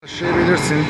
Taşıyabilirsin.